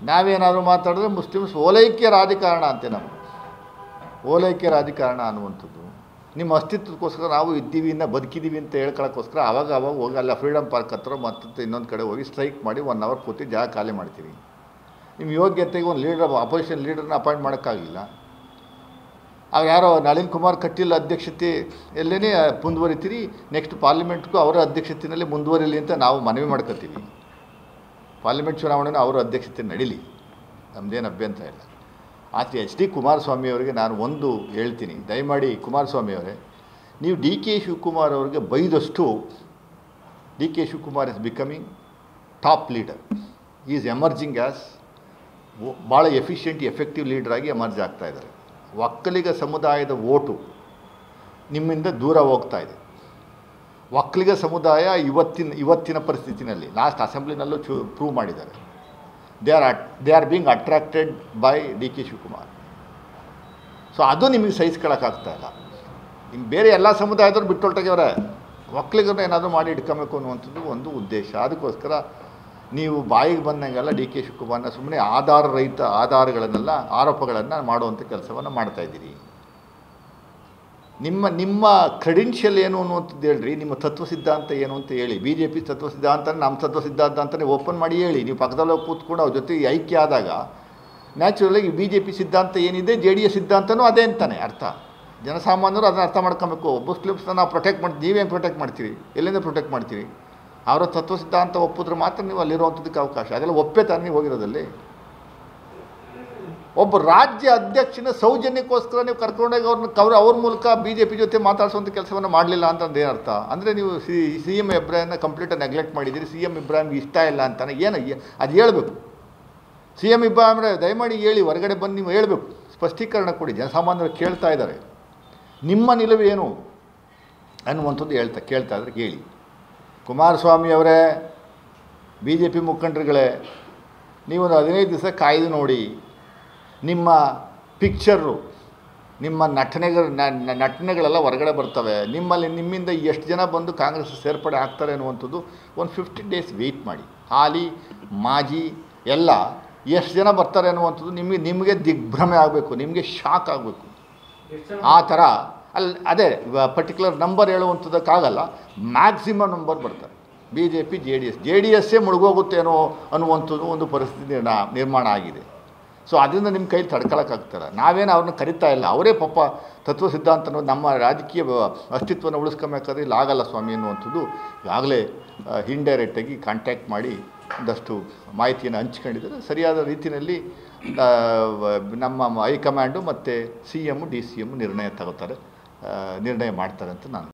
ನಾವೇನಾದರೂ ಮಾತಾಡಿದ್ರೆ ಮುಸ್ಲಿಮ್ಸ್ ಓಲೈಕ್ಯ ರಾಜಕಾರಣ ಅಂತೆ ನಾವು ಓಲೈಕ್ಯ ರಾಜಕಾರಣ ಅನ್ನುವಂಥದ್ದು. ನಿಮ್ಮ ಅಸ್ತಿತ್ವಕ್ಕೋಸ್ಕರ ನಾವು ಇದ್ದೀವಿ ಇನ್ನು ಬದುಕಿದ್ದೀವಿ ಅಂತ ಹೇಳ್ಕೊಳ್ಳೋಕ್ಕೋಸ್ಕರ ಆವಾಗ ಅವಾಗ ಹೋಗಿ ಅಲ್ಲ ಫ್ರೀಡಮ್ ಪಾರ್ಕ್ ಹತ್ರ ಮತ್ತೆ ಇನ್ನೊಂದು ಕಡೆ ಹೋಗಿ ಸ್ಟ್ರೈಕ್ ಮಾಡಿ ಒನ್ ಅವರ್ ಕೂತಿ ಜಾಗ ಖಾಲಿ ಮಾಡ್ತೀವಿ. ನಿಮ್ಮ ಯೋಗ್ಯತೆಗೆ ಒಂದು ಲೀಡರ್ ಅಪೋಸಿಷನ್ ಲೀಡರ್ನ ಅಪಾಯಿಂಟ್ ಮಾಡೋಕ್ಕಾಗಲಿಲ್ಲ. ಆಗ ಯಾರೋ ನಳಿನ್ ಕುಮಾರ್ ಕಟೀಲ್ ಅಧ್ಯಕ್ಷತೆ ಎಲ್ಲೇ ಮುಂದುವರಿತೀರಿ ನೆಕ್ಸ್ಟ್ ಪಾರ್ಲಿಮೆಂಟ್ಗೂ ಅವರ ಅಧ್ಯಕ್ಷತೆಯಲ್ಲಿ ಮುಂದುವರಿಲಿ ಅಂತ ನಾವು ಮನವಿ ಮಾಡ್ಕೋತೀವಿ. ಪಾರ್ಲಿಮೆಂಟ್ ಚುನಾವಣೆನೂ ಅವರು ಅಧ್ಯಕ್ಷತೆ ನಡೀಲಿ. ನಮ್ಮದೇನು ಅಭ್ಯಂತರ ಇಲ್ಲ. ಆದರೆ ಎಚ್ ಡಿ ಕುಮಾರಸ್ವಾಮಿ ಅವರಿಗೆ ನಾನು ಒಂದು ಹೇಳ್ತೀನಿ. ದಯಮಾಡಿ ಕುಮಾರಸ್ವಾಮಿ ಅವರೇ, ನೀವು ಡಿ ಕೆ ಶಿವಕುಮಾರ್ ಅವರಿಗೆ ಬೈದಷ್ಟು D K Shivakumar is becoming top leader is emerging as ಭಾಳ ಎಫಿಷಿಯೆಂಟ್ ಎಫೆಕ್ಟಿವ್ ಲೀಡರಾಗಿ ಎಮರ್ಜ್ ಆಗ್ತಾ ಇದ್ದಾರೆ. ಒಕ್ಕಲಿಗ ಸಮುದಾಯದ ಓಟು ನಿಮ್ಮಿಂದ ದೂರ ಹೋಗ್ತಾ ಇದೆ. ಒಕ್ಕಲಿಗ ಸಮುದಾಯ ಇವತ್ತಿನ ಇವತ್ತಿನ ಪರಿಸ್ಥಿತಿನಲ್ಲಿ ಲಾಸ್ಟ್ ಅಸೆಂಬ್ಲಿನಲ್ಲೂ ಚೂ ಪ್ರೂವ್ ಮಾಡಿದ್ದಾರೆ. They are at they are being attracted by D K Shivakumar so ಅದು ನಿಮಗೆ ಸಹಿಸ್ಕೊಳಕ್ಕಾಗ್ತಾ ಇಲ್ಲ. ಇನ್ನು ಬೇರೆ ಎಲ್ಲ ಸಮುದಾಯದವ್ರು ಬಿಟ್ಟೊಳ್ಟಾಗ್ಯವ್ರೆ ಒಕ್ಕಲಿಗರನ್ನ ಏನಾದರೂ ಮಾಡಿ ಇಟ್ಕೊಬೇಕು ಅನ್ನುವಂಥದ್ದು ಒಂದು ಉದ್ದೇಶ. ಅದಕ್ಕೋಸ್ಕರ ನೀವು ಬಾಯಿಗೆ ಬಂದಂಗೆಲ್ಲ ಡಿ ಕೆ ಶಿವಕುಮಾರ್ನ ಸುಮ್ಮನೆ ಆಧಾರ ರಹಿತ ಆಧಾರಗಳನ್ನೆಲ್ಲ, ಆರೋಪಗಳನ್ನು ಮಾಡುವಂಥ ಕೆಲಸವನ್ನು ಮಾಡ್ತಾಯಿದ್ದೀರಿ ನಿಮ್ಮ ನಿಮ್ಮ ಕ್ರೆಡೆನ್ಷಿಯಲ್ ಏನು ಅನ್ನುವಂಥದ್ದು ಹೇಳ್ರಿ, ನಿಮ್ಮ ತತ್ವ ಸಿದ್ಧಾಂತ ಏನು ಅಂತ ಹೇಳಿ. ಬಿ ಜೆ ಪಿ ತತ್ವ ಸಿದ್ಧಾಂತ ನಮ್ಮ ತತ್ವ ಸಿದ್ಧಾಂತ ಅಂತಲೇ ಓಪನ್ ಮಾಡಿ ಹೇಳಿ. ನೀವು ಪಕ್ಕದಲ್ಲಿ ಹೋಗಿ ಕೂತ್ಕೊಂಡು ಅವ್ರ ಜೊತೆ ಐಕ್ಯ ಆದಾಗ ನ್ಯಾಚುರಲಾಗಿ ಬಿ ಜೆ ಪಿ ಸಿದ್ಧಾಂತ ಏನಿದೆ ಜೆ ಡಿ ಎಸ್ ಸಿದ್ಧಾಂತನೂ ಅದೇ ಅಂತಾನೆ ಅರ್ಥ. ಜನಸಾಮಾನ್ಯರು ಅದನ್ನು ಅರ್ಥ ಮಾಡ್ಕೊಬೇಕು. ಮುಸ್ಲಿಮ್ಸ್ನ ನಾವು ಪ್ರೊಟೆಕ್ಟ್ ಮಾಡಿ ನೀವೇನು ಪ್ರೊಟೆಕ್ಟ್ ಮಾಡ್ತೀರಿ? ಎಲ್ಲಿಂದ ಪ್ರೊಟೆಕ್ಟ್ ಮಾಡ್ತೀರಿ? ಅವರ ತತ್ವ ಸಿದ್ಧಾಂತ ಒಪ್ಪಿದ್ರೆ ಮಾತ್ರ ನೀವು ಅಲ್ಲಿರುವಂಥದ್ದಕ್ಕೆ ಅವಕಾಶ. ಅದೆಲ್ಲ ಒಪ್ಪೇ ತಾನೇ ನೀವು ಹೋಗಿರೋದಲ್ಲಿ. ಒಬ್ಬ ರಾಜ್ಯ ಅಧ್ಯಕ್ಷನ ಸೌಜನ್ಯಕ್ಕೋಸ್ಕರ ನೀವು ಕರ್ಕೊಂಡೋಗಿ ಅವ್ರನ್ನ ಕವರ್ ಅವ್ರ ಮೂಲಕ ಬಿ ಜೆ ಪಿ ಜೊತೆ ಮಾತಾಡಿಸುವಂಥ ಕೆಲಸವನ್ನು ಮಾಡಲಿಲ್ಲ ಅಂತಂದು ಏನರ್ಥ? ಅಂದರೆ ನೀವು ಸಿ ಸಿ ಎಂ ಇಬ್ರಾಹಿಮ್ನ ಕಂಪ್ಲೀಟಾಗಿ ನೆಗ್ಲೆಕ್ಟ್ ಮಾಡಿದ್ದೀರಿ ಸಿ ಎಂ ಇಬ್ರಾಹಿಮ್ಗೆ ಇಷ್ಟ ಇಲ್ಲ ಅಂತಾನೆ ಏನು ಅದು ಹೇಳಬೇಕು. ಸಿ ಎಂ ಇಬ್ರಾಹಿಮ್ರೆ ದಯಮಾಡಿ ಹೇಳಿ, ಹೊರಗಡೆ ಬಂದು ನೀವು ಹೇಳಬೇಕು. ಸ್ಪಷ್ಟೀಕರಣ ಕೊಡಿ, ಜನಸಾಮಾನ್ಯರು ಕೇಳ್ತಾ ಇದ್ದಾರೆ. ನಿಮ್ಮ ನಿಲುವೇನು ಅನ್ನುವಂಥದ್ದು ಹೇಳ್ತಾ ಕೇಳ್ತಾ ಇದ್ರೆ ಕೇಳಿ. ಕುಮಾರಸ್ವಾಮಿ ಅವರೇ ಬಿ ಜೆ ಪಿ ಮುಖಂಡರುಗಳೇ, ನೀವೊಂದು ಹದಿನೈದು ದಿವಸ ಕಾಯ್ದು ನೋಡಿ ನಿಮ್ಮ ಪಿಕ್ಚರು ನಿಮ್ಮ ನಟನೆಗಳ ನಟನೆಗಳೆಲ್ಲ ಹೊರಗಡೆ ಬರ್ತವೆ. ನಿಮ್ಮಲ್ಲಿ, ನಿಮ್ಮಿಂದ ಎಷ್ಟು ಜನ ಬಂದು ಕಾಂಗ್ರೆಸ್ ಸೇರ್ಪಡೆ ಆಗ್ತಾರೆ ಅನ್ನುವಂಥದ್ದು ಒಂದು ಫಿಫ್ಟೀನ್ ಡೇಸ್ ವೆಯ್ಟ್ ಮಾಡಿ. ಹಾಲಿ, ಮಾಜಿ, ಎಲ್ಲ ಎಷ್ಟು ಜನ ಬರ್ತಾರೆ ಅನ್ನುವಂಥದ್ದು ನಿಮಗೆ ನಿಮಗೆ ದಿಗ್ಭ್ರಮೆ ಆಗಬೇಕು, ನಿಮಗೆ ಶಾಕ್ ಆಗಬೇಕು. ಆ ಥರ ಅಲ್ಲಿ ಅದೇ ಪರ್ಟಿಕ್ಯುಲರ್ ನಂಬರ್ ಹೇಳುವಂಥದ್ದಕ್ಕಾಗಲ್ಲ ಮ್ಯಾಕ್ಸಿಮಮ್ ನಂಬರ್ ಬರ್ತಾರೆ. B J P J D S J D essay ಮುಳುಗೋಗುತ್ತೇನೋ ಅನ್ನುವಂಥದ್ದು ಒಂದು ಪರಿಸ್ಥಿತಿ ನಿರ್ಮಾಣ ಆಗಿದೆ. ಸೊ ಅದರಿಂದ ನಿಮ್ಮ ಕೈಲಿ ತಡ್ಕೊಳಕ್ಕಾಗ್ತಾರ ನಾವೇನು ಅವ್ರನ್ನ ಕರಿತಾ ಇಲ್ಲ. ಅವರೇ ಪಾಪ ತತ್ವ ಸಿದ್ಧಾಂತ ನಮ್ಮ ರಾಜಕೀಯ ಅಸ್ತಿತ್ವನ ಉಳಿಸ್ಕೊಬೇಕಾದ್ರೆ ಇಲ್ಲಿ, ಆಗಲ್ಲ ಸ್ವಾಮಿ ಅನ್ನುವಂಥದ್ದು ಈಗಾಗಲೇ ಇಂಡೈರೆಕ್ಟಾಗಿ ಕಾಂಟ್ಯಾಕ್ಟ್ ಮಾಡಿ ಒಂದಷ್ಟು ಮಾಹಿತಿಯನ್ನು ಹಂಚ್ಕೊಂಡಿದ್ದಾರೆ. ಸರಿಯಾದ ರೀತಿಯಲ್ಲಿ ನಮ್ಮ ಹೈಕಮಾಂಡು ಮತ್ತು C M D C M ನಿರ್ಣಯ ತಗೋತಾರೆ. ನಿರ್ಣಯ ಮಾಡ್ತಾರೆ ಅಂತ ನಾನು